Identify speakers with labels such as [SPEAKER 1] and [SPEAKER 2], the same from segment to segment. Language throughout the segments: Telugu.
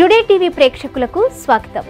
[SPEAKER 1] టుడే టీవీ ప్రేక్షకులకు స్వాగతం.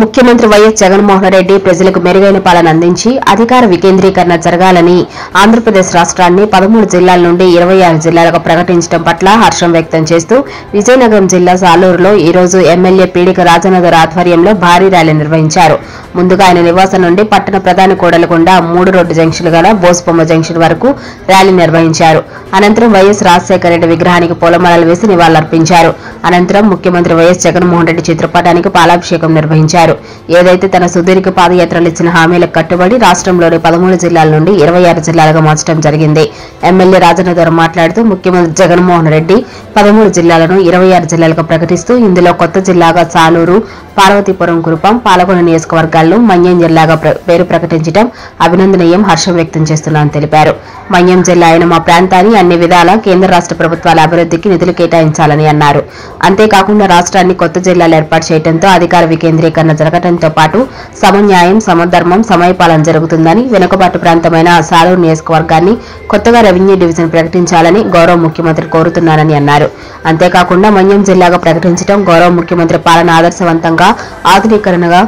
[SPEAKER 2] ముఖ్యమంత్రి వైఎస్ జగన్మోహన్ రెడ్డి ప్రజలకు మెరుగైన పాలన అందించి అధికార వికేంద్రీకరణ జరగాలని ఆంధ్రప్రదేశ్ రాష్ట్రాన్ని పదమూడు జిల్లాల నుండి ఇరవై ఆరు జిల్లాలకు ప్రకటించడం పట్ల హర్షం వ్యక్తం చేస్తూ విజయనగరం జిల్లా సాలూరులో ఈ రోజు ఎమ్మెల్యే పీడిక రాజనగర్ ఆధ్వర్యంలో భారీ ర్యాలీ నిర్వహించారు. ముందుగా ఆయన నివాసం నుండి పట్టణ ప్రధాన కూడలి గుండా మూడు రోడ్డు జంక్షన్ గల బోస్బొమ్మ జంక్షన్ వరకు ర్యాలీ నిర్వహించారు. అనంతరం వైఎస్ రాజశేఖర రెడ్డి విగ్రహానికి పూలమాలలు వేసి నివాళులర్పించారు. అనంతరం ముఖ్యమంత్రి వైఎస్ జగన్మోహన్ రెడ్డి చిత్రపటానికి పాలాభిషేకం నిర్వహించారు. ఏదైతే తన సుదీర్ఘ పాదయాత్రలు ఇచ్చిన హామీలకు కట్టుబడి రాష్ట్రంలోని పదమూడు జిల్లాల నుండి ఇరవై ఆరు జిల్లాలుగా మార్చడం జరిగింది. ఎమ్మెల్యే రాజనగర్ మాట్లాడుతూ ముఖ్యమంత్రి జగన్మోహన్ రెడ్డి పదమూడు జిల్లాలను ఇరవై ఆరు జిల్లాలుగా ప్రకటిస్తూ ఇందులో కొత్త జిల్లాగా సాలూరు పార్వతీపురం కురుపం పాలకొండ నియోజకవర్గాల్లో మన్యం జిల్లాగా పేరు ప్రకటించడం అభినందనీయం హర్షం వ్యక్తం చేస్తున్నామని తెలిపారు. మన్యం జిల్లా అయిన మా ప్రాంతాన్ని అన్ని విధాలా కేంద్ర రాష్ట్ర ప్రభుత్వాల అభివృద్ధికి నిధులు కేటాయించాలని అన్నారు. అంతేకాకుండా రాష్ట్రాన్ని కొత్త జిల్లాలు ఏర్పాటు చేయడంతో అధికార వికేంద్రీకరణ జరగడంతో పాటు సమన్యాయం సమధర్మం సమయపాలన జరుగుతుందని వెనుకబాటు ప్రాంతమైన సాలూరు నియోజకవర్గాన్ని కొత్తగా రెవెన్యూ డివిజన్ ప్రకటించాలని గౌరవ ముఖ్యమంత్రి కోరుతున్నానని అన్నారు. అంతేకాకుండా మన్యం జిల్లాగా ప్రకటించడం గౌరవ ముఖ్యమంత్రి పాలన ఆదర్శవంతంగా ఆధునీకరణగా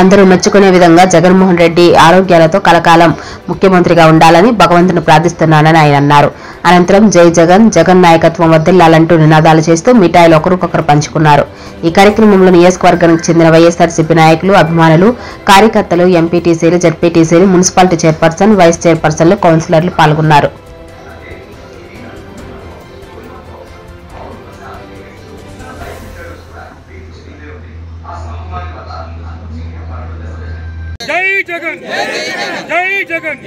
[SPEAKER 2] అందరూ మెచ్చుకునే విధంగా జగన్మోహన్ రెడ్డి ఆరోగ్యాలతో కలకాలం ముఖ్యమంత్రిగా ఉండాలని భగవంతుని ప్రార్థిస్తున్నానని ఆయన అన్నారు. అనంతరం జై జగన్ జగన్ నాయకత్వం వద్దిల్లాలంటూ నినాదాలు చేస్తూ మిఠాయిలు ఒకరికొకరు పంచుకున్నారు. ఈ కార్యక్రమంలో నియోజకవర్గానికి చెందిన వైఎస్ఆర్సీపీ నాయకులు అభిమానులు కార్యకర్తలు ఎంపీటీసీలు జడ్పీటీసీలు మున్సిపాలిటీ చైర్పర్సన్ వైస్ చైర్పర్సన్లు కౌన్సిలర్లు పాల్గొన్నారు.
[SPEAKER 3] జై జగన్. జై జగన్.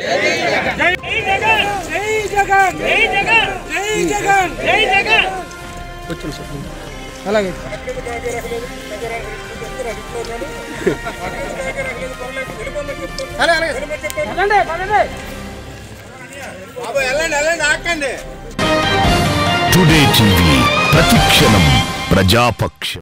[SPEAKER 3] జై జగన్. జై జగన్. జై జగన్. జై జగన్. జై జగన్
[SPEAKER 4] అలాగే.
[SPEAKER 5] టుడే టీవీ ప్రతిక్షణం ప్రజాపక్షం.